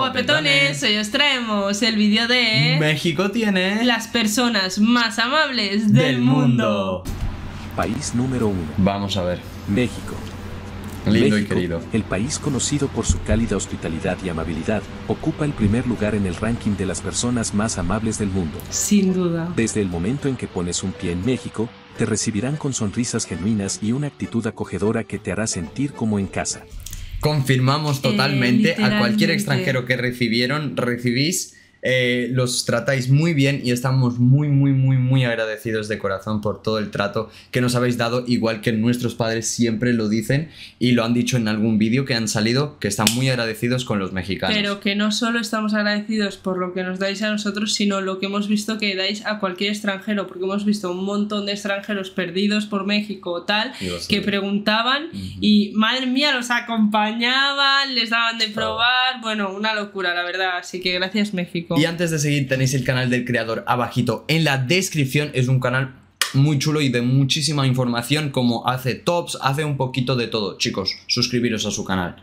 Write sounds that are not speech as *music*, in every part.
guapetones, hoy os traemos el vídeo de México tiene las personas más amables del, mundo. País número uno. Vamos a ver. México. Lindo y querido. el país conocido por su cálida hospitalidad y amabilidad, ocupa el primer lugar en el ranking de las personas más amables del mundo. Sin duda. Desde el momento en que pones un pie en México, te recibirán con sonrisas genuinas y una actitud acogedora que te hará sentir como en casa. Confirmamos totalmente a cualquier extranjero que recibieron, recibís, eh, los tratáis muy bien y estamos muy, muy, muy, muy agradecidos de corazón por todo el trato que nos habéis dado, igual que nuestros padres siempre lo dicen y lo han dicho en algún vídeo que han salido, que están muy agradecidos con los mexicanos. Pero que no solo estamos agradecidos por lo que nos dais a nosotros, sino lo que hemos visto que dais a cualquier extranjero, porque hemos visto un montón de extranjeros perdidos por México o tal, que preguntaban y madre mía, los acompañaban, les daban de probar, bueno, una locura, la verdad, así que gracias México. Y antes de seguir tenéis el canal del creador abajito en la descripción, es un canal muy chulo y de muchísima información como hace tops, hace un poquito de todo. Chicos, suscribiros a su canal.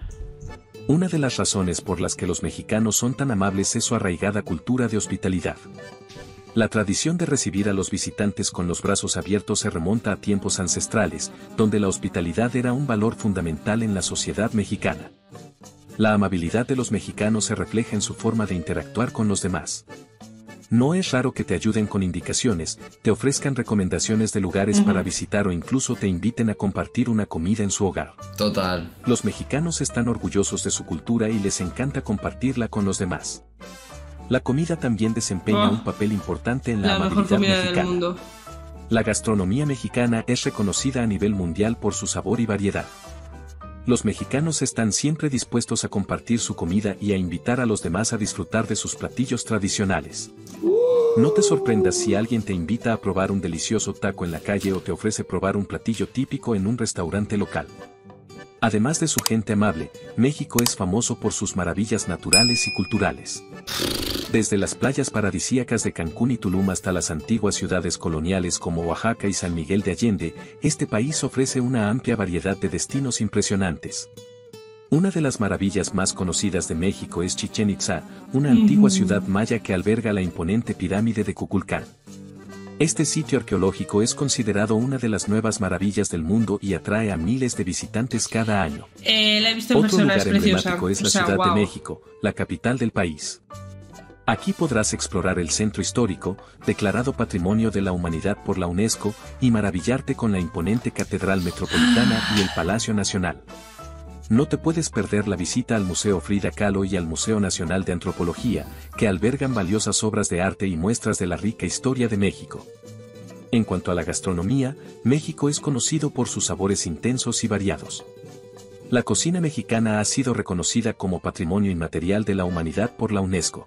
Una de las razones por las que los mexicanos son tan amables es su arraigada cultura de hospitalidad. La tradición de recibir a los visitantes con los brazos abiertos se remonta a tiempos ancestrales, donde la hospitalidad era un valor fundamental en la sociedad mexicana. La amabilidad de los mexicanos se refleja en su forma de interactuar con los demás. No es raro que te ayuden con indicaciones, te ofrezcan recomendaciones de lugares para visitar o incluso te inviten a compartir una comida en su hogar. Total. Los mexicanos están orgullosos de su cultura y les encanta compartirla con los demás. La comida también desempeña Oh. un papel importante en la, la mejor amabilidad comida del mexicana. mundo. La gastronomía mexicana es reconocida a nivel mundial por su sabor y variedad. Los mexicanos están siempre dispuestos a compartir su comida y a invitar a los demás a disfrutar de sus platillos tradicionales. No te sorprendas si alguien te invita a probar un delicioso taco en la calle o te ofrece probar un platillo típico en un restaurante local. Además de su gente amable, México es famoso por sus maravillas naturales y culturales. Desde las playas paradisíacas de Cancún y Tulum hasta las antiguas ciudades coloniales como Oaxaca y San Miguel de Allende, este país ofrece una amplia variedad de destinos impresionantes. Una de las maravillas más conocidas de México es Chichén Itzá, una antigua ciudad maya que alberga la imponente pirámide de Cuculcán. Este sitio arqueológico es considerado una de las nuevas maravillas del mundo y atrae a miles de visitantes cada año. Eh, la he visto en Otro lugar emblemático es la O sea, Ciudad de México, la capital del país. Aquí podrás explorar el centro histórico, declarado Patrimonio de la Humanidad por la UNESCO, y maravillarte con la imponente Catedral Metropolitana *gasps* y el Palacio Nacional. No te puedes perder la visita al Museo Frida Kahlo y al Museo Nacional de Antropología, que albergan valiosas obras de arte y muestras de la rica historia de México. En cuanto a la gastronomía, México es conocido por sus sabores intensos y variados. La cocina mexicana ha sido reconocida como Patrimonio Inmaterial de la Humanidad por la UNESCO.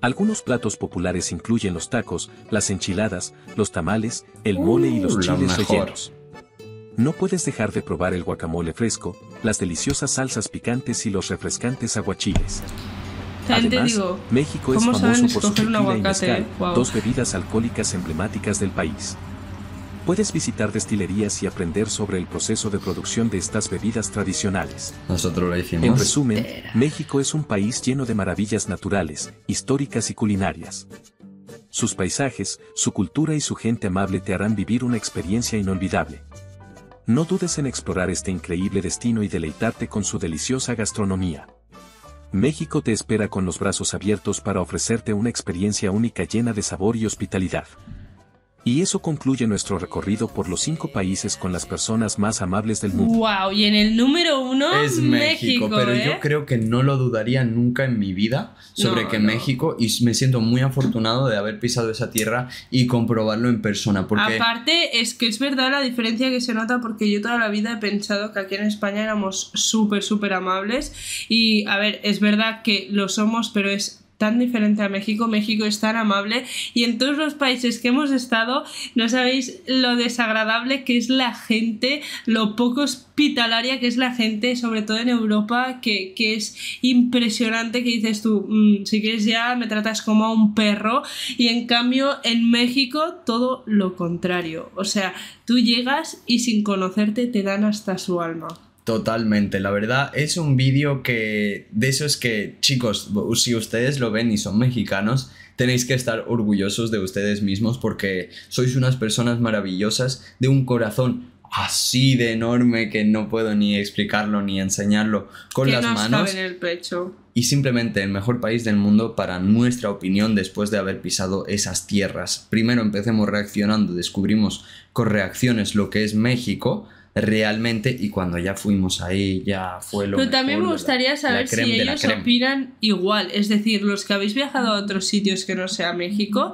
Algunos platos populares incluyen los tacos, las enchiladas, los tamales, el mole y los Uh, chiles rellenos. No puedes dejar de probar el guacamole fresco, las deliciosas salsas picantes y los refrescantes aguachiles. Además, digo, México es ¿cómo saben famoso por su tequila y mezcal, dos bebidas alcohólicas emblemáticas del país. Puedes visitar destilerías y aprender sobre el proceso de producción de estas bebidas tradicionales. Nosotros lo hicimos. En resumen, México es un país lleno de maravillas naturales, históricas y culinarias. Sus paisajes, su cultura y su gente amable te harán vivir una experiencia inolvidable. No dudes en explorar este increíble destino y deleitarte con su deliciosa gastronomía. México te espera con los brazos abiertos para ofrecerte una experiencia única llena de sabor y hospitalidad. Y eso concluye nuestro recorrido por los cinco países con las personas más amables del mundo. Wow, y en el número uno, Es México, pero ¿eh? yo creo que no lo dudaría nunca en mi vida sobre No, que no. México, y me siento muy afortunado de haber pisado esa tierra y comprobarlo en persona, porque Aparte, es que es verdad la diferencia que se nota porque yo toda la vida he pensado que aquí en España éramos súper, súper amables. Y a ver, es verdad que lo somos, pero es tan diferente a México. México es tan amable y en todos los países que hemos estado no sabéis lo desagradable que es la gente, lo poco hospitalaria que es la gente, sobre todo en Europa, que, que es impresionante que dices tú, "Mm, si quieres ya me tratas como a un perro y en cambio en México todo lo contrario. O sea, tú llegas y sin conocerte te dan hasta su alma. Totalmente, la verdad es un vídeo que de eso es que chicos, si ustedes lo ven y son mexicanos, tenéis que estar orgullosos de ustedes mismos porque sois unas personas maravillosas de un corazón así de enorme que no puedo ni explicarlo ni enseñarlo con que las nos manos cabe en el pecho. y simplemente el mejor país del mundo para nuestra opinión después de haber pisado esas tierras. Primero empecemos reaccionando, descubrimos con reacciones lo que es México realmente y cuando ya fuimos ahí ya fue lo Pero también me gustaría la- saber la si ellos opinan igual. Es decir, los que habéis viajado a otros sitios que no sea México,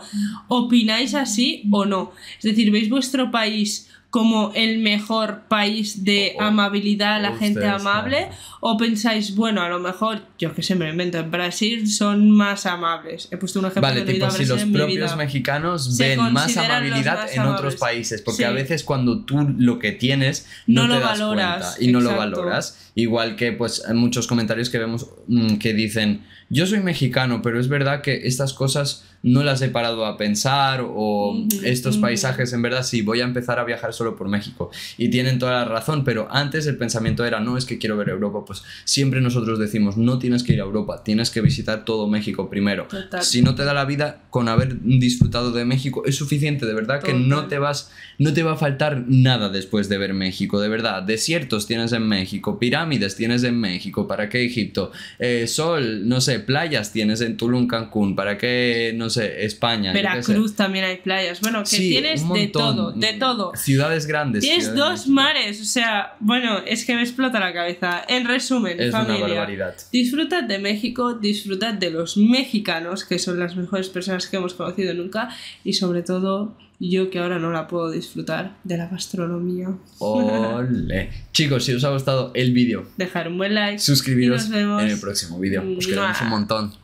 ¿opináis así o no? Es decir, ¿veis vuestro país como el mejor país de O- amabilidad, la gente amable? ¿O pensáis, bueno, a lo mejor, yo que sé, me lo invento, en Brasil son más amables? He puesto un ejemplo Vale, ido tipo, si los propios vida. mexicanos ven más amabilidad más en otros amables. países, porque Sí. a veces cuando tú lo que tienes no, No te lo das valoras, cuenta y no lo exacto. valoras, igual que pues hay muchos comentarios que vemos mm, que dicen, yo soy mexicano, pero es verdad que estas cosas no las he parado a pensar o estos paisajes en verdad sí, voy a empezar a viajar solo por México y tienen toda la razón, pero antes el pensamiento era, no, es que quiero ver Europa, pues siempre nosotros decimos, no tienes que ir a Europa, tienes que visitar todo México primero. Total. Si no te da la vida con haber disfrutado de México, es suficiente, de verdad que no te vas, no te va a faltar nada después de ver México, de verdad. Desiertos tienes en México, pirámides tienes en México, ¿para qué Egipto? Eh, sol, no sé, playas tienes en Tulum, Cancún, ¿para qué, no sé, España? Veracruz también hay playas. Bueno, que Sí, tienes de todo, de todo. Ciudades grandes. Tienes ciudades dos mares, o sea, bueno, es que me explota la cabeza. En resumen, Es una familia, barbaridad. disfrutad de México, disfrutad de los mexicanos, que son las mejores personas que hemos conocido nunca, y sobre todo, yo que ahora no la puedo disfrutar, de la gastronomía. Ole. *laughs* Chicos, si os ha gustado el vídeo, Dejar un buen like. suscribiros Y nos vemos. en el próximo vídeo. Os queremos un montón.